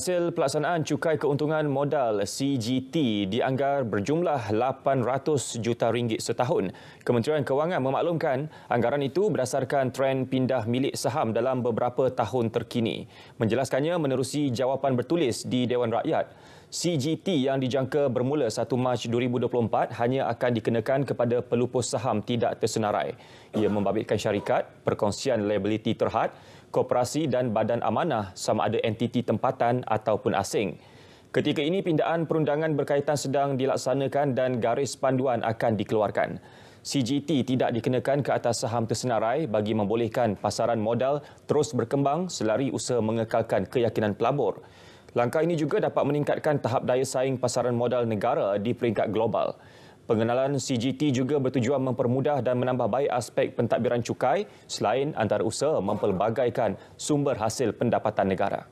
Hasil pelaksanaan cukai keuntungan modal CGT dianggar berjumlah 800 juta ringgit setahun. Kementerian Kewangan memaklumkan anggaran itu berdasarkan trend pindah milik saham dalam beberapa tahun terkini. Menjelaskannya menerusi jawapan bertulis di Dewan Rakyat. CGT yang dijangka bermula 1 Mac 2024 hanya akan dikenakan kepada pelupus saham tidak tersenarai. Ia membabitkan syarikat, perkongsian liability terhad, koperasi dan badan amanah sama ada entiti tempatan ataupun asing. Ketika ini pindaan perundangan berkaitan sedang dilaksanakan dan garis panduan akan dikeluarkan. CGT tidak dikenakan ke atas saham tersenarai bagi membolehkan pasaran modal terus berkembang selari usaha mengekalkan keyakinan pelabur. Langkah ini juga dapat meningkatkan tahap daya saing pasaran modal negara di peringkat global. Pengenalan CGT juga bertujuan mempermudah dan menambah baik aspek pentadbiran cukai selain antara usaha mempelbagaikan sumber hasil pendapatan negara.